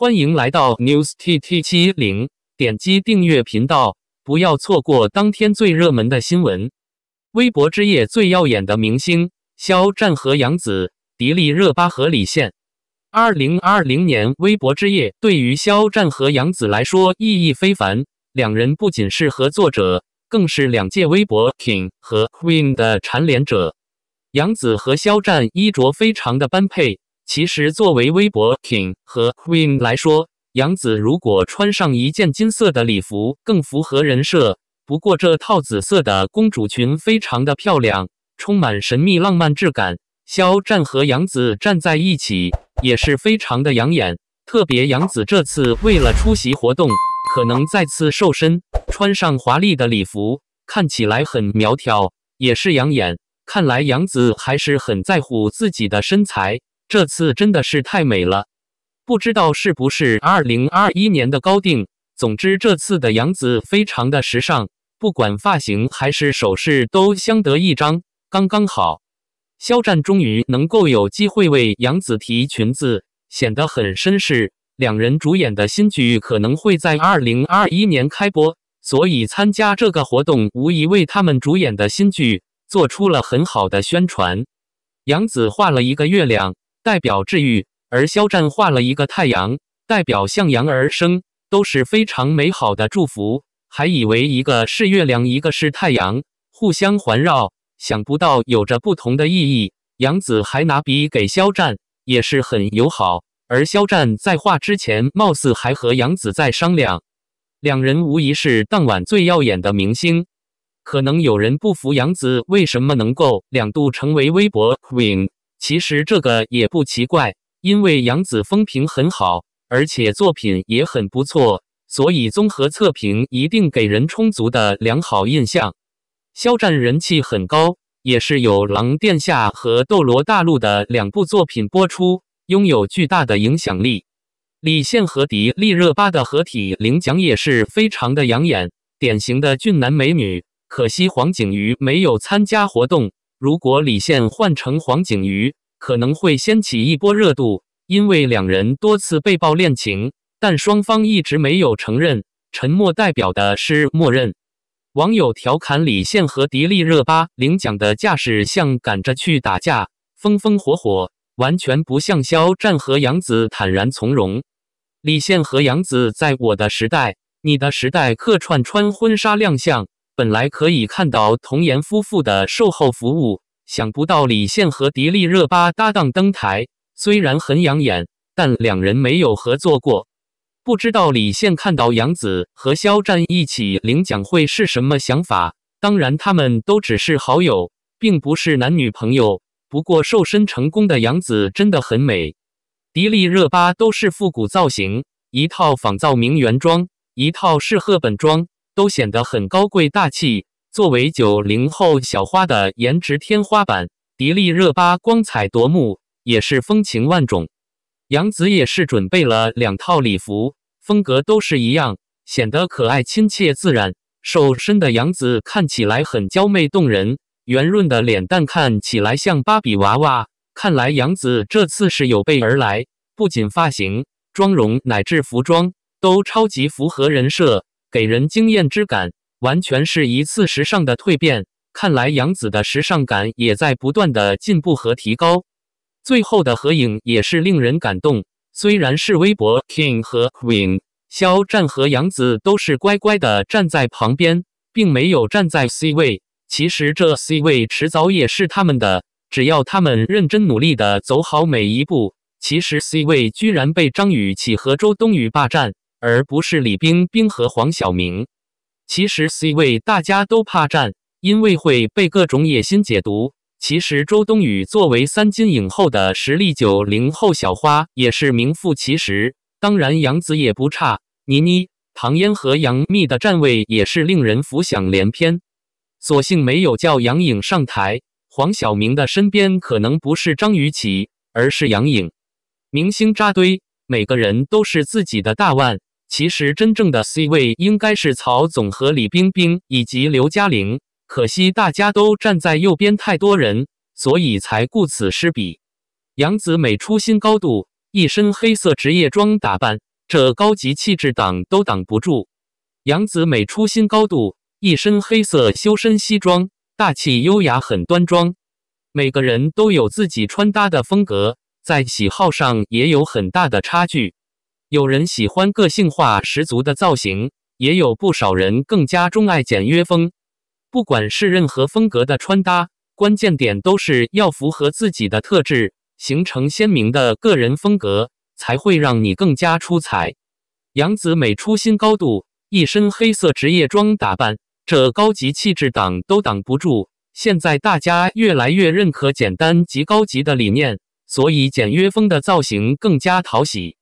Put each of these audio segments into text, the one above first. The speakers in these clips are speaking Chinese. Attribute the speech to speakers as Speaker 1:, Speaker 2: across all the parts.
Speaker 1: 欢迎来到 News TT 七零，点击订阅频道，不要错过当天最热门的新闻。微博之夜最耀眼的明星肖战和杨紫，迪丽热巴和李现。二零二零年微博之夜对于肖战和杨紫来说意义非凡，两人不仅是合作者，更是两届微博 King 和 Queen 的蝉联者。杨紫和肖战衣着非常的般配。其实，作为微博 king 和 queen 来说，杨紫如果穿上一件金色的礼服，更符合人设。不过，这套紫色的公主裙非常的漂亮，充满神秘浪漫质感。肖战和杨紫站在一起，也是非常的养眼。特别杨紫这次为了出席活动，可能再次瘦身，穿上华丽的礼服，看起来很苗条，也是养眼。看来杨紫还是很在乎自己的身材。这次真的是太美了，不知道是不是二零二一年的高定。总之，这次的杨紫非常的时尚，不管发型还是首饰都相得益彰，刚刚好。肖战终于能够有机会为杨紫提裙子，显得很绅士。两人主演的新剧可能会在二零二一年开播，所以参加这个活动无疑为他们主演的新剧做出了很好的宣传。杨紫画了一个月亮。代表治愈，而肖战画了一个太阳，代表向阳而生，都是非常美好的祝福。还以为一个是月亮，一个是太阳，互相环绕，想不到有着不同的意义。杨紫还拿笔给肖战，也是很友好。而肖战在画之前，貌似还和杨紫在商量。两人无疑是当晚最耀眼的明星。可能有人不服杨紫为什么能够两度成为微博 queen。其实这个也不奇怪，因为杨紫风评很好，而且作品也很不错，所以综合测评一定给人充足的良好印象。肖战人气很高，也是有《狼殿下》和《斗罗大陆》的两部作品播出，拥有巨大的影响力。李现和迪丽热巴的合体领奖也是非常的养眼，典型的俊男美女。可惜黄景瑜没有参加活动。如果李现换成黄景瑜，可能会掀起一波热度，因为两人多次被曝恋情，但双方一直没有承认。沉默代表的是默认。网友调侃李现和迪丽热巴领奖的架势像赶着去打架，风风火火，完全不像肖战和杨紫坦然从容。李现和杨紫在我的时代、你的时代客串穿婚纱亮相。本来可以看到童颜夫妇的售后服务，想不到李现和迪丽热巴搭档登台，虽然很养眼，但两人没有合作过。不知道李现看到杨紫和肖战一起领奖会是什么想法？当然，他们都只是好友，并不是男女朋友。不过瘦身成功的杨紫真的很美，迪丽热巴都是复古造型，一套仿造名媛装，一套是赫本装。都显得很高贵大气。作为九零后小花的颜值天花板，迪丽热巴光彩夺目，也是风情万种。杨紫也是准备了两套礼服，风格都是一样，显得可爱亲切自然。瘦身的杨紫看起来很娇媚动人，圆润的脸蛋看起来像芭比娃娃。看来杨紫这次是有备而来，不仅发型、妆容乃至服装都超级符合人设。给人惊艳之感，完全是一次时尚的蜕变。看来杨紫的时尚感也在不断的进步和提高。最后的合影也是令人感动。虽然是微博 King 和 Queen，肖战和杨紫都是乖乖的站在旁边，并没有站在 C 位。其实这 C 位迟早也是他们的，只要他们认真努力的走好每一步。其实 C 位居然被张雨绮和周冬雨霸占。而不是李冰冰和黄晓明。其实 C 位大家都怕站，因为会被各种野心解读。其实周冬雨作为三金影后的实力，九零后小花也是名副其实。当然杨紫也不差，倪妮、唐嫣和杨幂的站位也是令人浮想联翩。所幸没有叫杨颖上台。黄晓明的身边可能不是张雨绮，而是杨颖。明星扎堆，每个人都是自己的大腕。其实真正的 C 位应该是曹总和李冰冰以及刘嘉玲，可惜大家都站在右边，太多人，所以才顾此失彼。杨紫美出新高度，一身黑色职业装打扮，这高级气质挡都挡不住。杨子美出新高度，一身黑色修身西装，大气优雅，很端庄。每个人都有自己穿搭的风格，在喜好上也有很大的差距。有人喜欢个性化十足的造型，也有不少人更加钟爱简约风。不管是任何风格的穿搭，关键点都是要符合自己的特质，形成鲜明的个人风格，才会让你更加出彩。杨子美出新高度。一身黑色职业装打扮，这高级气质挡都挡不住。现在大家越来越认可简单及高级的理念，所以简约风的造型更加讨喜。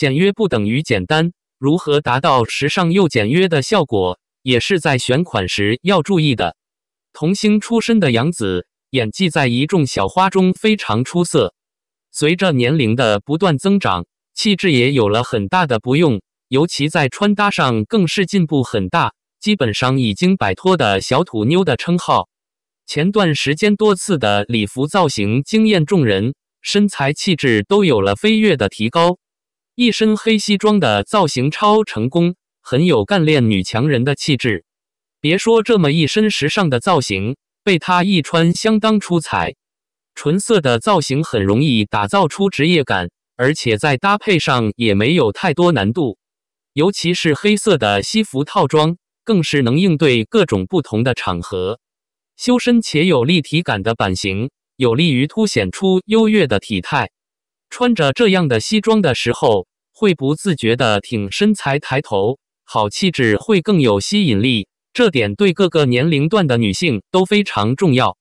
Speaker 1: 简约不等于简单，如何达到时尚又简约的效果，也是在选款时要注意的。童星出身的杨紫，演技在一众小花中非常出色。随着年龄的不断增长，气质也有了很大的不用。尤其在穿搭上更是进步很大，基本上已经摆脱的小土妞的称号。前段时间多次的礼服造型惊艳众人，身材气质都有了飞跃的提高。一身黑西装的造型超成功，很有干练女强人的气质。别说这么一身时尚的造型，被她一穿相当出彩。纯色的造型很容易打造出职业感，而且在搭配上也没有太多难度。尤其是黑色的西服套装，更是能应对各种不同的场合。修身且有立体感的版型，有利于凸显出优越的体态。穿着这样的西装的时候，会不自觉的挺身材、抬头，好气质会更有吸引力。这点对各个年龄段的女性都非常重要。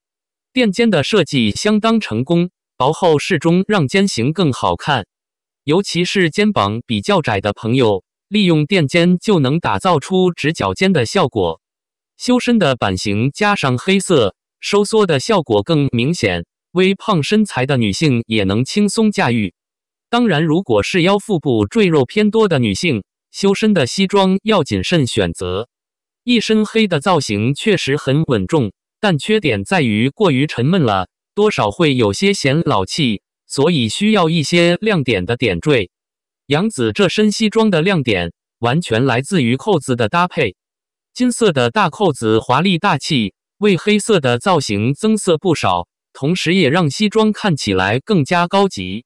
Speaker 1: 垫肩的设计相当成功，薄厚适中，让肩型更好看。尤其是肩膀比较窄的朋友。利用垫肩就能打造出直角肩的效果，修身的版型加上黑色收缩的效果更明显，微胖身材的女性也能轻松驾驭。当然，如果是腰腹部赘肉偏多的女性，修身的西装要谨慎选择。一身黑的造型确实很稳重，但缺点在于过于沉闷了，多少会有些显老气，所以需要一些亮点的点缀。杨子这身西装的亮点完全来自于扣子的搭配，金色的大扣子华丽大气，为黑色的造型增色不少，同时也让西装看起来更加高级。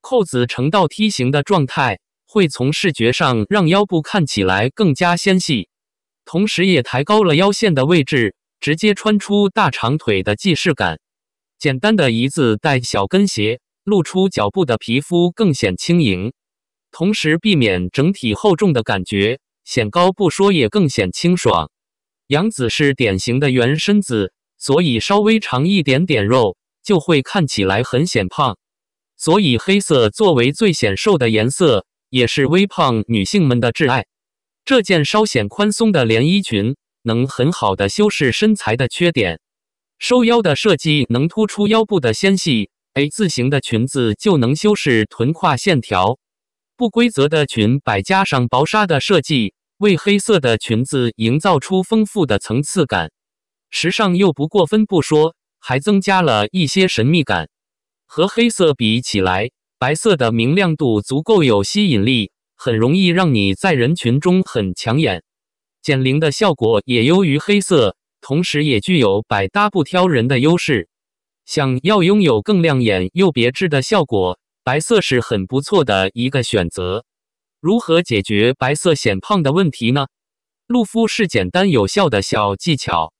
Speaker 1: 扣子呈倒梯形的状态，会从视觉上让腰部看起来更加纤细，同时也抬高了腰线的位置，直接穿出大长腿的既视感。简单的一字带小跟鞋，露出脚部的皮肤更显轻盈。同时避免整体厚重的感觉，显高不说，也更显清爽。杨子是典型的圆身子，所以稍微长一点点肉就会看起来很显胖。所以黑色作为最显瘦的颜色，也是微胖女性们的挚爱。这件稍显宽松的连衣裙能很好的修饰身材的缺点，收腰的设计能突出腰部的纤细，A 字形的裙子就能修饰臀胯线条。不规则的裙摆加上薄纱的设计，为黑色的裙子营造出丰富的层次感，时尚又不过分不说，还增加了一些神秘感。和黑色比起来，白色的明亮度足够有吸引力，很容易让你在人群中很抢眼。减龄的效果也优于黑色，同时也具有百搭不挑人的优势。想要拥有更亮眼又别致的效果。白色是很不错的一个选择。如何解决白色显胖的问题呢？露肤是简单有效的小技巧，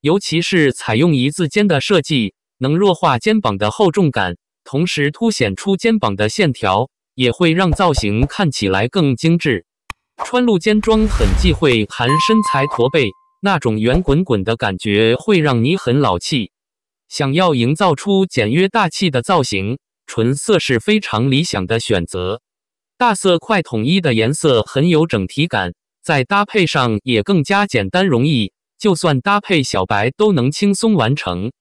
Speaker 1: 尤其是采用一字肩的设计，能弱化肩膀的厚重感，同时凸显出肩膀的线条，也会让造型看起来更精致。穿露肩装很忌讳含身材驼背，那种圆滚滚的感觉会让你很老气。想要营造出简约大气的造型。纯色是非常理想的选择，大色块统一的颜色很有整体感，在搭配上也更加简单容易，就算搭配小白都能轻松完成。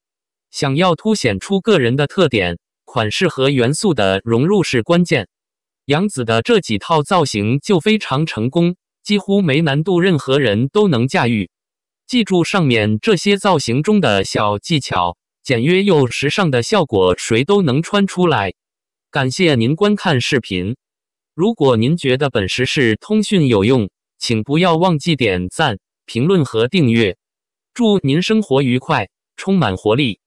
Speaker 1: 想要凸显出个人的特点，款式和元素的融入是关键。杨子的这几套造型就非常成功，几乎没难度，任何人都能驾驭。记住上面这些造型中的小技巧。简约又时尚的效果，谁都能穿出来。感谢您观看视频。如果您觉得本时事通讯有用，请不要忘记点赞、评论和订阅。祝您生活愉快，充满活力！